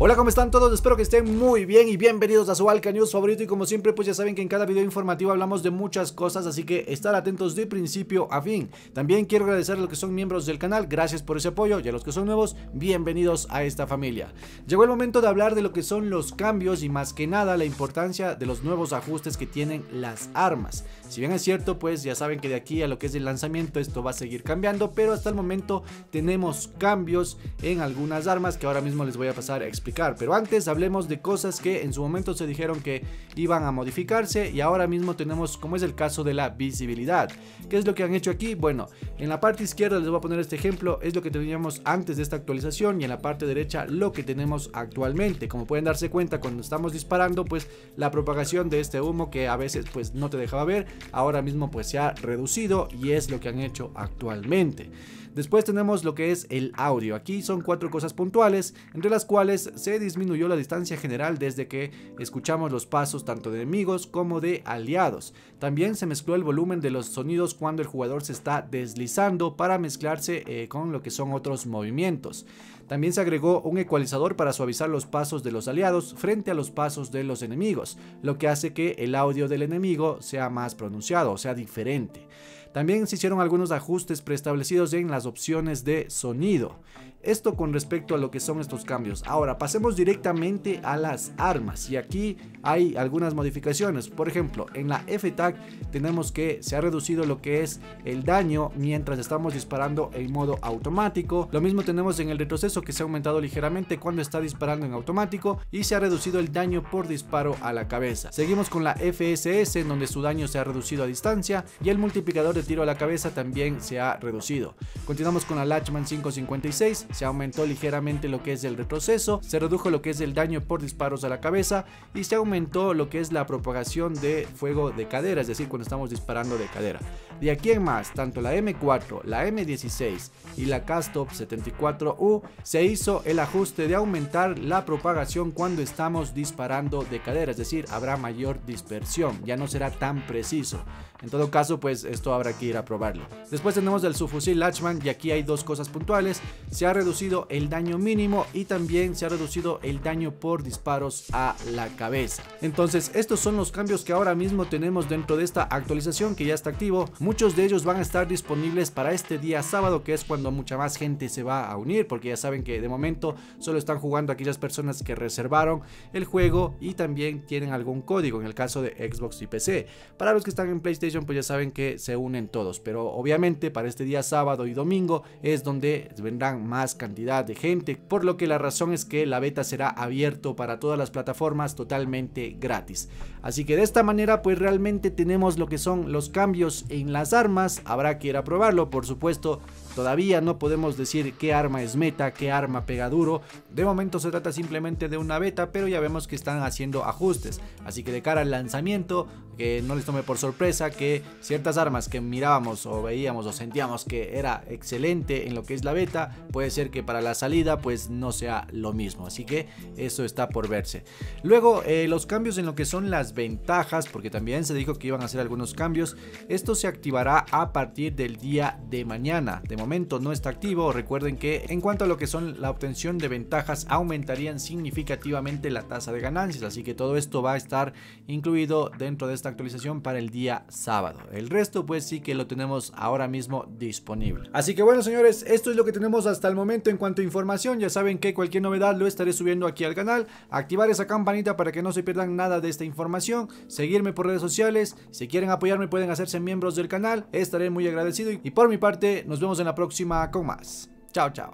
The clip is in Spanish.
Hola, ¿cómo están todos? Espero que estén muy bien y bienvenidos a su Alca News favorito y como siempre pues ya saben que en cada video informativo hablamos de muchas cosas así que estar atentos de principio a fin. También quiero agradecer a los que son miembros del canal, gracias por ese apoyo y a los que son nuevos, bienvenidos a esta familia. Llegó el momento de hablar de lo que son los cambios y más que nada la importancia de los nuevos ajustes que tienen las armas. Si bien es cierto pues ya saben que de aquí a lo que es el lanzamiento esto va a seguir cambiando pero hasta el momento tenemos cambios en algunas armas que ahora mismo les voy a pasar a pero antes hablemos de cosas que en su momento se dijeron que iban a modificarse y ahora mismo tenemos como es el caso de la visibilidad. ¿Qué es lo que han hecho aquí? Bueno, en la parte izquierda les voy a poner este ejemplo, es lo que teníamos antes de esta actualización y en la parte derecha lo que tenemos actualmente. Como pueden darse cuenta cuando estamos disparando pues la propagación de este humo que a veces pues no te dejaba ver, ahora mismo pues se ha reducido y es lo que han hecho actualmente. Después tenemos lo que es el audio. Aquí son cuatro cosas puntuales, entre las cuales se disminuyó la distancia general desde que escuchamos los pasos tanto de enemigos como de aliados. También se mezcló el volumen de los sonidos cuando el jugador se está deslizando para mezclarse eh, con lo que son otros movimientos. También se agregó un ecualizador para suavizar los pasos de los aliados frente a los pasos de los enemigos, lo que hace que el audio del enemigo sea más pronunciado, o sea diferente. También se hicieron algunos ajustes preestablecidos en las opciones de sonido. Esto con respecto a lo que son estos cambios. Ahora pasemos directamente a las armas y aquí hay algunas modificaciones. Por ejemplo, en la F-Tag tenemos que se ha reducido lo que es el daño mientras estamos disparando en modo automático. Lo mismo tenemos en el retroceso que se ha aumentado ligeramente cuando está disparando en automático y se ha reducido el daño por disparo a la cabeza. Seguimos con la FSS en donde su daño se ha reducido a distancia y el multiplicador de tiro a la cabeza también se ha reducido. Continuamos con la Latchman 556 se aumentó ligeramente lo que es el retroceso, se redujo lo que es el daño por disparos a la cabeza y se aumentó lo que es la propagación de fuego de cadera, es decir, cuando estamos disparando de cadera. De aquí en más, tanto la M4, la M16 y la Castop 74U se hizo el ajuste de aumentar la propagación cuando estamos disparando de cadera, es decir, habrá mayor dispersión, ya no será tan preciso. En todo caso, pues esto habrá que ir a probarlo. Después tenemos el subfusil Latchman y aquí hay dos cosas puntuales. Se ha reducido el daño mínimo y también se ha reducido el daño por disparos a la cabeza. Entonces, estos son los cambios que ahora mismo tenemos dentro de esta actualización que ya está activo. Muchos de ellos van a estar disponibles para este día sábado, que es cuando mucha más gente se va a unir, porque ya saben que de momento solo están jugando aquellas personas que reservaron el juego y también tienen algún código en el caso de Xbox y PC. Para los que están en PlayStation pues ya saben que se unen todos, pero obviamente para este día sábado y domingo es donde vendrán más cantidad de gente, por lo que la razón es que la beta será abierto para todas las plataformas totalmente gratis. Así que de esta manera pues realmente tenemos lo que son los cambios en las armas, habrá que ir a probarlo, por supuesto Todavía no podemos decir qué arma es meta, qué arma pega duro. De momento se trata simplemente de una beta, pero ya vemos que están haciendo ajustes. Así que de cara al lanzamiento, que no les tome por sorpresa que ciertas armas que mirábamos o veíamos o sentíamos que era excelente en lo que es la beta, puede ser que para la salida pues no sea lo mismo. Así que eso está por verse. Luego eh, los cambios en lo que son las ventajas, porque también se dijo que iban a hacer algunos cambios. Esto se activará a partir del día de mañana. De momento no está activo. Recuerden que en cuanto a lo que son la obtención de ventajas aumentarían significativamente la tasa de ganancias. Así que todo esto va a estar incluido dentro de esta actualización para el día sábado. El resto pues sí que lo tenemos ahora mismo disponible. Así que bueno señores, esto es lo que tenemos hasta el momento en cuanto a información. Ya saben que cualquier novedad lo estaré subiendo aquí al canal. Activar esa campanita para que no se pierdan nada de esta información. Seguirme por redes sociales. Si quieren apoyarme pueden hacerse miembros del canal. Estaré muy agradecido y por mi parte nos vemos en la próxima con más. Chao, chao.